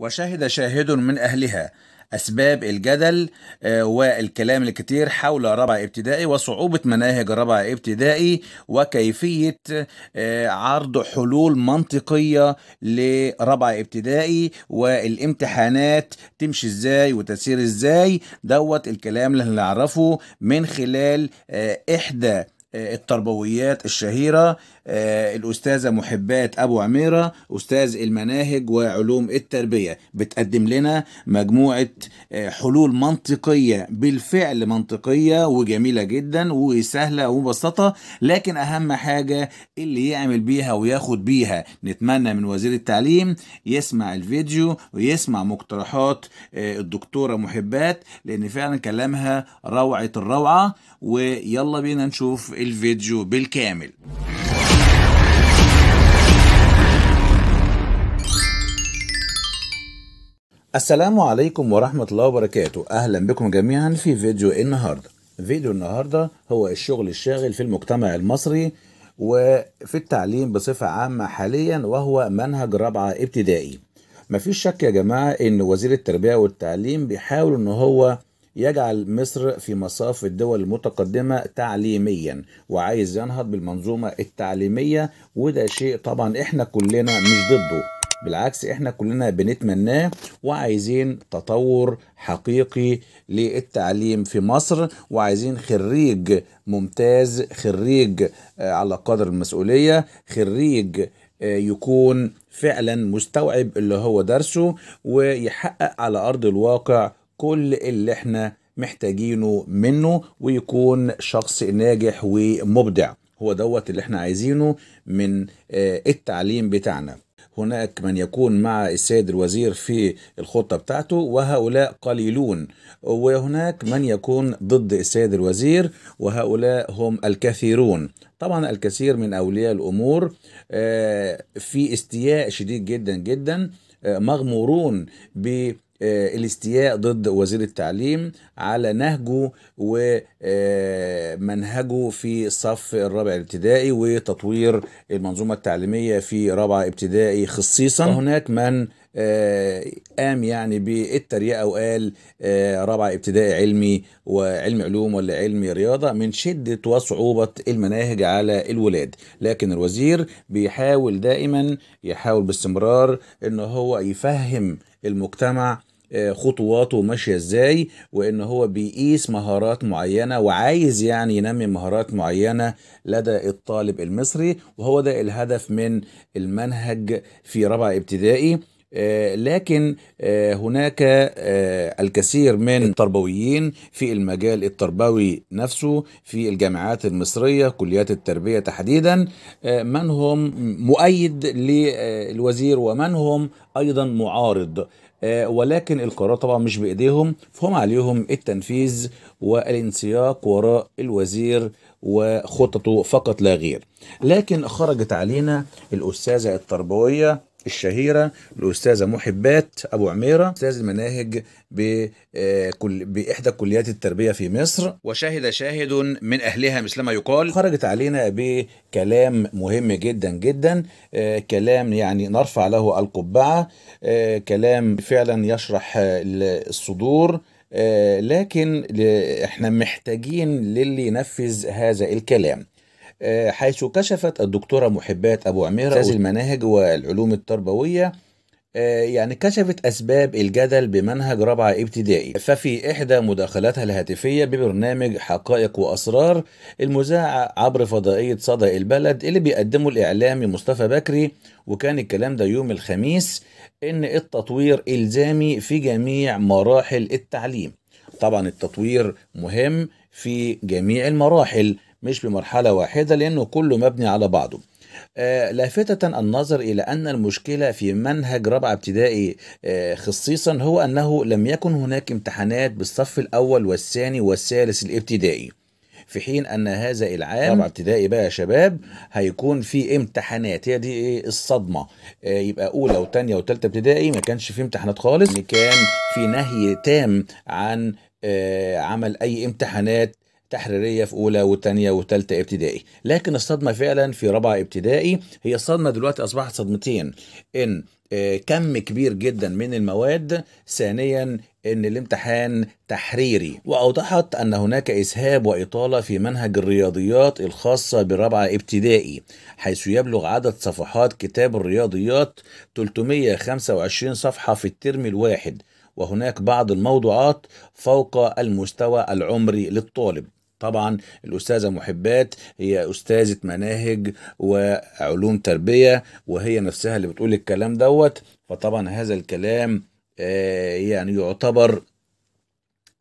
وشهد شاهد من أهلها. أسباب الجدل آه، والكلام الكتير حول رابعة ابتدائي وصعوبة مناهج رابعة ابتدائي وكيفية آه، عرض حلول منطقية لرابعة ابتدائي والامتحانات تمشي إزاي وتسير إزاي. دوت الكلام اللي هنعرفه من خلال آه، إحدى التربويات الشهيرة آه، الأستاذة محبات أبو عميرة أستاذ المناهج وعلوم التربية. بتقدم لنا مجموعة آه، حلول منطقية بالفعل منطقية وجميلة جدا وسهلة ومبسطة لكن أهم حاجة اللي يعمل بيها وياخد بيها. نتمنى من وزير التعليم يسمع الفيديو ويسمع مقترحات آه، الدكتورة محبات لأن فعلا كلامها روعة الروعة ويلا بينا نشوف الفيديو بالكامل. السلام عليكم ورحمة الله وبركاته. أهلا بكم جميعا في فيديو النهاردة. فيديو النهاردة هو الشغل الشاغل في المجتمع المصري وفي التعليم بصفة عامة حاليا وهو منهج رابعة ابتدائي. مفيش شك يا جماعة إن وزير التربية والتعليم بيحاول إن هو يجعل مصر في مصاف الدول المتقدمة تعليميا وعايز ينهض بالمنظومة التعليمية وده شيء طبعا إحنا كلنا مش ضده. بالعكس إحنا كلنا بنتمناه وعايزين تطور حقيقي للتعليم في مصر وعايزين خريج ممتاز خريج آه، على قدر المسؤولية خريج آه، يكون فعلا مستوعب اللي هو درسه ويحقق على أرض الواقع كل اللي إحنا محتاجينه منه ويكون شخص ناجح ومبدع. هو دوت اللي إحنا عايزينه من آه، التعليم بتاعنا. هناك من يكون مع السيد الوزير في الخطة بتاعته وهؤلاء قليلون. وهناك من يكون ضد السيد الوزير وهؤلاء هم الكثيرون. طبعا الكثير من أولياء الأمور آه، في استياء شديد جدا جدا آه، مغمورون ب الاستياء ضد وزير التعليم على نهجه ومنهجه في صف الرابع الابتدائي وتطوير المنظومة التعليمية في رابعة ابتدائي خصيصا. هناك من آه، قام يعني بالتريقة وقال آه، رابعة ابتدائي علمي وعلم علوم ولا علم رياضة من شدة وصعوبة المناهج على الولاد. لكن الوزير بيحاول دائما يحاول باستمرار إن هو يفهم المجتمع آه، خطواته ماشية إزاي وإن هو بيقيس مهارات معينة وعايز يعني ينمي مهارات معينة لدى الطالب المصري وهو ده الهدف من المنهج في رابعه ابتدائي. آه، لكن آه، هناك آه، الكثير من التربويين في المجال التربوي نفسه في الجامعات المصرية كليات التربية تحديدا. آه، من هم؟ مؤيد للوزير ومن هم؟ أيضا معارض. آه، ولكن القرار طبعا مش بإيديهم فهم عليهم التنفيذ والانسياق وراء الوزير وخططه فقط لا غير. لكن خرجت علينا الأستاذة التربوية الشهيرة الأستاذة محبات أبو عميرة أستاذ المناهج بكل بإحدى كليات التربية في مصر. وشهد شاهد من أهلها مثلما يقال. خرجت علينا بكلام مهم جدا جدا آه، كلام يعني نرفع له القبعة آه، كلام فعلا يشرح آه، الصدور آه، لكن إحنا محتاجين للي ينفذ هذا الكلام. آه، حيث كشفت الدكتورة محبات أبو عميرة أستاذ المناهج والعلوم التربوية آه، يعني كشفت أسباب الجدل بمنهج رابعة ابتدائي. ففي إحدى مداخلاتها الهاتفية ببرنامج حقائق وأسرار المذاع عبر فضائية صدى البلد اللي بيقدمه الإعلامي مصطفى بكري. وكان الكلام ده يوم الخميس إن التطوير إلزامي في جميع مراحل التعليم. طبعا التطوير مهم في جميع المراحل. مش بمرحلة واحدة لأنه كله مبني على بعضه. آه، لافتة النظر إلى أن المشكلة في منهج رابعة ابتدائي آه، خصيصا هو أنه لم يكن هناك امتحانات بالصف الأول والثاني والثالث الابتدائي. في حين أن هذا العام رابعة ابتدائي بقى يا شباب هيكون في امتحانات هي دي إيه الصدمة. آه، يبقى أولى وتانية وتالتة ابتدائي ما كانش في امتحانات خالص. إن كان في نهي تام عن آه، عمل أي امتحانات تحريرية في أولى وثانيه وثالثه ابتدائي. لكن الصدمة فعلا في رابعه ابتدائي. هي الصدمة دلوقتي أصبحت صدمتين. إن آه، كم كبير جدا من المواد. ثانيا إن الامتحان تحريري. وأوضحت أن هناك اسهاب وإطالة في منهج الرياضيات الخاصة برابعه ابتدائي حيث يبلغ عدد صفحات كتاب الرياضيات 325 صفحة في الترم الواحد. وهناك بعض الموضوعات فوق المستوى العمري للطالب. طبعا الأستاذة محبات هي أستاذة مناهج وعلوم تربية وهي نفسها اللي بتقول الكلام دوت فطبعا هذا الكلام آه، يعني يعتبر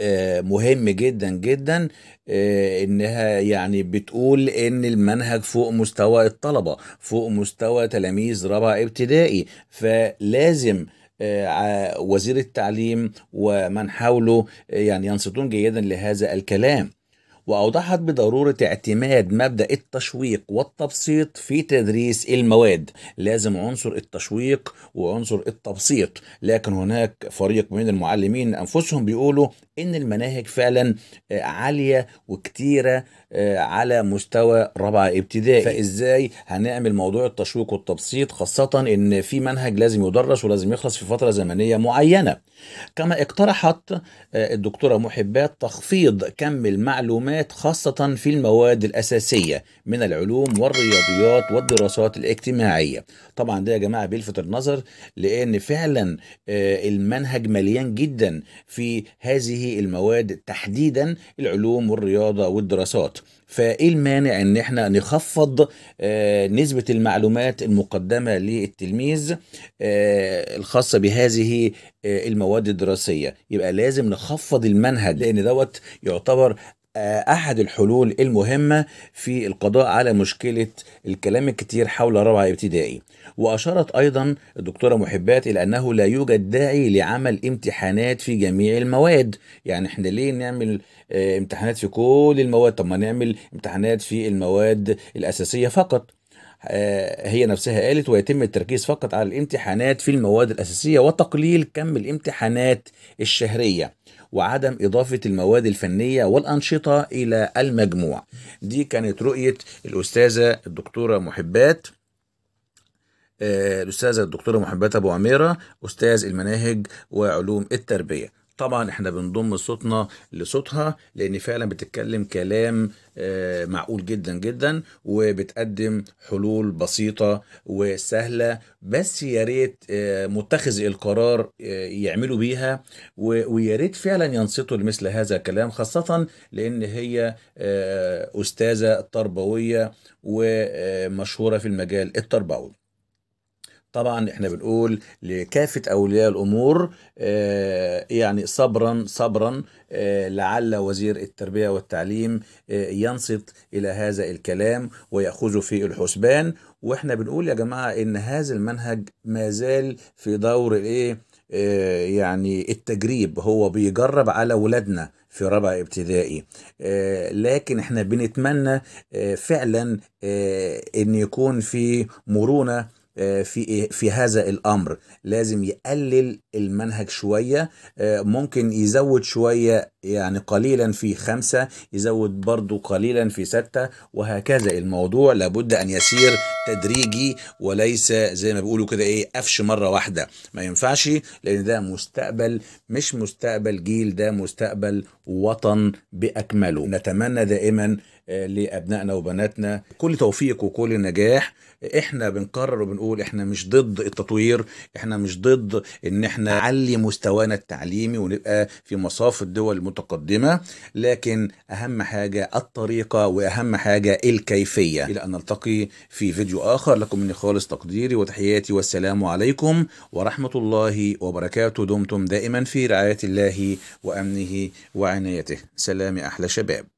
آه، مهم جدا جدا آه، إنها يعني بتقول إن المنهج فوق مستوى الطلبة فوق مستوى تلاميذ رابعة ابتدائي فلازم وزير التعليم ومن حوله يعني ينصتون جيدا لهذا الكلام. وأوضحت بضرورة اعتماد مبدأ التشويق والتبسيط في تدريس المواد. لازم عنصر التشويق وعنصر التبسيط لكن هناك فريق من المعلمين أنفسهم بيقولوا إن المناهج فعلا آه، عالية وكتيرة آه، على مستوى رابعة ابتدائي. فإزاي هنعمل موضوع التشويق والتبسيط خاصة إن في منهج لازم يدرس ولازم يخلص في فترة زمنية معينة. كما اقترحت آه، الدكتورة محبات تخفيض كم المعلومات خاصة في المواد الأساسية من العلوم والرياضيات والدراسات الاجتماعية. طبعا ده يا جماعة بيلفت النظر لأن فعلا المنهج مليان جدا في هذه المواد تحديدا العلوم والرياضة والدراسات. فإيه المانع إن إحنا نخفض آه، نسبة المعلومات المقدمة للتلميذ آه، الخاصة بهذه آه، المواد الدراسية؟ يبقى لازم نخفض المنهج لأن دوت يعتبر أحد الحلول المهمة في القضاء على مشكلة الكلام الكتير حول رابعه ابتدائي. وأشارت أيضا الدكتورة محبات إلى أنه لا يوجد داعي لعمل امتحانات في جميع المواد. يعني إحنا ليه نعمل آه امتحانات في كل المواد؟ طب ما نعمل امتحانات في المواد الأساسية فقط. آه هي نفسها قالت ويتم التركيز فقط على الامتحانات في المواد الأساسية وتقليل كم الامتحانات الشهرية. وعدم إضافة المواد الفنية والأنشطة إلى المجموع. دي كانت رؤية الأستاذة الدكتورة محبات آه، الأستاذة الدكتورة محبات أبو عميرة أستاذ المناهج وعلوم التربية. طبعا إحنا بنضم صوتنا لصوتها لأن فعلا بتتكلم كلام آه، معقول جدا جدا وبتقدم حلول بسيطة وسهلة بس يا ريت آه، متخذ القرار آه، يعملوا بيها ويا ريت فعلا ينصتوا لمثل هذا الكلام خاصة لأن هي أستاذة تربوية ومشهوره في المجال التربوي. طبعا إحنا بنقول لكافة أولياء الأمور آه، يعني صبرا صبرا آه، لعل وزير التربية والتعليم آه، ينصت إلى هذا الكلام ويأخذه في الحسبان. وإحنا بنقول يا جماعة إن هذا المنهج ما زال في دور الإيه؟ يعني التجريب. هو بيجرب على ولادنا في رابعة ابتدائي. لكن إحنا بنتمنى فعلا إن يكون في مرونة في في هذا الأمر. لازم يقلل المنهج شوية آه، ممكن يزود شوية يعني قليلا في خمسة يزود برضو قليلا في ستة وهكذا الموضوع. لابد أن يسير تدريجي وليس زي ما بيقولوا كده إيه قفش مرة واحدة. ما ينفعش لأن ده مستقبل مش مستقبل جيل ده مستقبل وطن بأكمله. نتمنى دائما لأبنائنا وبناتنا. كل توفيق وكل نجاح. إحنا بنقرر وبنقول إحنا مش ضد التطوير. إحنا مش ضد إن إحنا نعلي مستوانا التعليمي ونبقى في مصاف الدول المتقدمة. لكن أهم حاجة الطريقة وأهم حاجة الكيفية. إلى أن نلتقي في فيديو آخر. لكم مني خالص تقديري وتحياتي. والسلام عليكم ورحمة الله وبركاته. دمتم دائما في رعاية الله وأمنه وعنايته. سلام أحلى شباب.